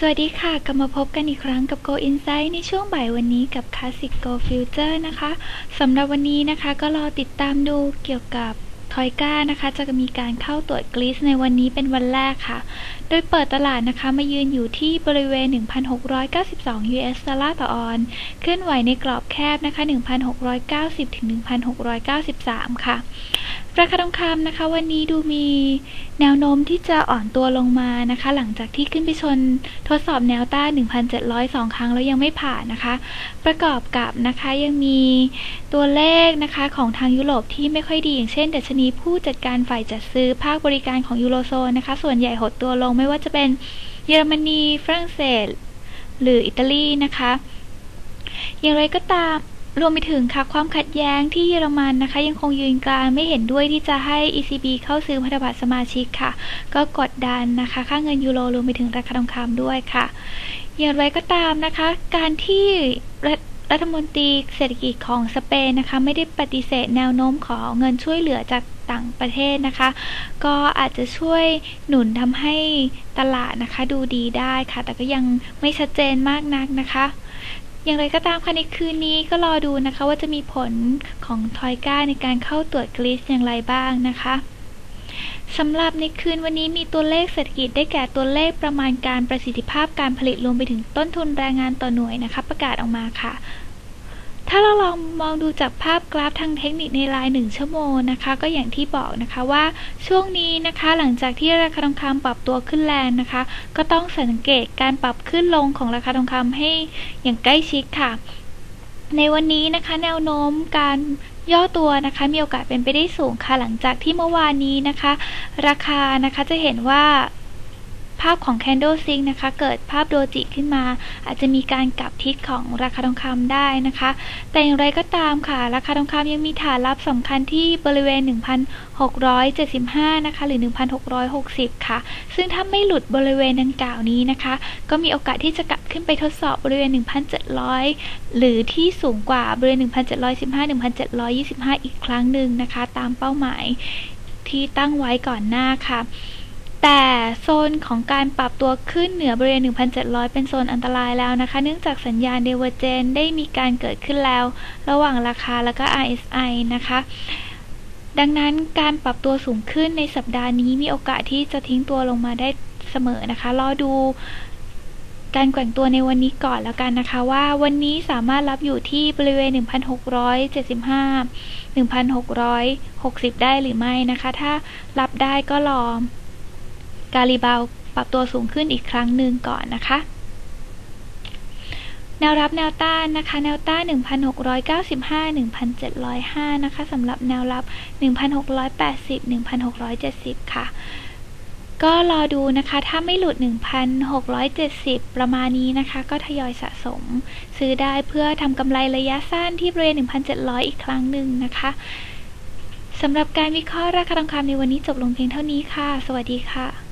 สวัสดีค่ะ กลับมาพบกันอีกครั้งกับ Go Insight ในช่วงบ่ายวันนี้กับ Classic Go Future นะคะสำหรับวันนี้นะคะก็รอติดตามดูเกี่ยวกับ ทอยก้านะคะจะมีการเข้าตรวจกรีซในวันนี้เป็นวันแรกค่ะ โดยเปิดตลาดนะคะมายืนอยู่ที่บริเวณ 1,692 US ดอลลาร์ต่อออน เคลื่อนไหวในกรอบแคบนะคะ 1,690 ถึง 1,693 ค่ะ ราคาทองคำนะคะ วันนี้ดูมีแนวโน้มที่จะอ่อนตัวลงมานะคะ หลังจากที่ขึ้นไปชนทดสอบแนวต้าน 1,702 ครั้งแล้วยังไม่ผ่านนะคะ ประกอบกับนะคะยังมีตัวเลขนะคะของทางยุโรปที่ไม่ค่อยดีอย่างเช่นดัชนีผู้จัดการฝ่ายจัดซื้อภาคบริการของยูโรโซนนะคะ ส่วนใหญ่หดตัวลงไม่ว่าจะเป็นเยอรมนีฝรั่งเศส หรืออิตาลีนะคะ อย่างไรก็ตามรวมไปถึงค่ะความขัดแย้งที่เยอรมันนะคะ ยังคงยืนกลางไม่เห็นด้วยที่จะให้ ECB เข้าซื้อพันธบัตรสมาชิกค่ะ ก็กดดันนะคะ ค่าเงินยูโรรวมไปถึงราคาทองคำด้วยค่ะ อย่างไรก็ตามนะคะ การที่ รัฐมนตรีเศรษฐกิจของสเปนนะคะไม่ได้ปฏิเสธแนวโน้มขอเงินช่วยเหลือจากต่างประเทศนะคะ ก็อาจจะช่วยหนุนทำให้ตลาดนะคะดูดีได้ค่ะ แต่ก็ยังไม่ชัดเจนมากนักนะคะอย่างไรก็ตามค่ะในคืนนี้ก็รอดูนะคะว่าจะมีผลของทอยก้าในการเข้าตรวจกรีซอย่างไรบ้างนะคะ สำหรับในคืนวันนี้มีตัวเลขเศรษฐกิจได้แก่ตัวเลขประมาณการประสิทธิภาพการผลิตรวมไปถึงต้นทุนแรงงานต่อหน่วยนะคะ ประกาศออกมาค่ะ ถ้าเราลองมองดูจากภาพกราฟทางเทคนิคในรายหนึ่งชั่วโมงนะคะ ก็อย่างที่บอกนะคะว่าช่วงนี้นะคะหลังจากที่ราคาทองคำปรับตัวขึ้นแรงนะคะ ก็ต้องสังเกตการปรับขึ้นลงของราคาทองคำให้อย่างใกล้ชิดค่ะ ในวันนี้นะคะแนวโน้มการย่อตัวนะคะมีโอกาสเป็นไปได้สูงค่ะหลังจากที่เมื่อวานนี้นะคะ ราคานะคะจะเห็นว่า ภาพของ Candle Stick นะคะ เกิดภาพโดจิขึ้นมา อาจจะมีการกลับทิศของราคาทองคำได้นะคะ แต่อย่างไรก็ตามค่ะ ราคาทองคำยังมีฐานรับสำคัญที่บริเวณ 1,675 นะคะ หรือ 1,660 ค่ะ ซึ่งถ้าไม่หลุดบริเวณดังกล่าวนี้นะคะ ก็มีโอกาสที่จะกลับขึ้นไปทดสอบบริเวณ 1,700 หรือที่สูงกว่าบริเวณ 1,715 1,725 อีกครั้งหนึ่งนะคะ ตามเป้าหมายที่ตั้งไว้ก่อนหน้าค่ะ แต่โซนของการปรับตัวขึ้นเหนือบริเวณ 1,700 เป็นโซนอันตรายแล้วนะคะ เนื่องจากสัญญาณเดเวอร์เจนได้มีการเกิดขึ้นแล้ว ระหว่างราคาแล้วก็ RSI นะคะ ดังนั้นการปรับตัวสูงขึ้นในสัปดาห์นี้มีโอกาสที่จะทิ้งตัวลงมาได้เสมอนะคะ รอดูการแกว่งตัวในวันนี้ก่อนแล้วกันนะคะว่าวันนี้สามารถรับอยู่ที่บริเวณ 1,675 1,660 ได้หรือไม่นะคะ ถ้ารับได้ก็รอ การีบาวปรับตัวสูงขึ้นอีกครั้งหนึ่งก่อนนะคะ แนวรับแนวต้านนะคะ แนวต้าน 1,695 1,705 นะคะสำหรับแนวรับ 1,680 1,670 ค่ะก็รอดูนะคะ ถ้าไม่หลุด 1,670 ประมาณนี้นะคะ ก็ทยอยสะสม ซื้อได้เพื่อทำกำไรระยะสั้นที่บริเวณ 1,700 อีกครั้งหนึ่งนะคะสำหรับการวิเคราะห์ราคาทองคำในวันนี้จบลงเพียงเท่านี้ค่ะ สวัสดีค่ะ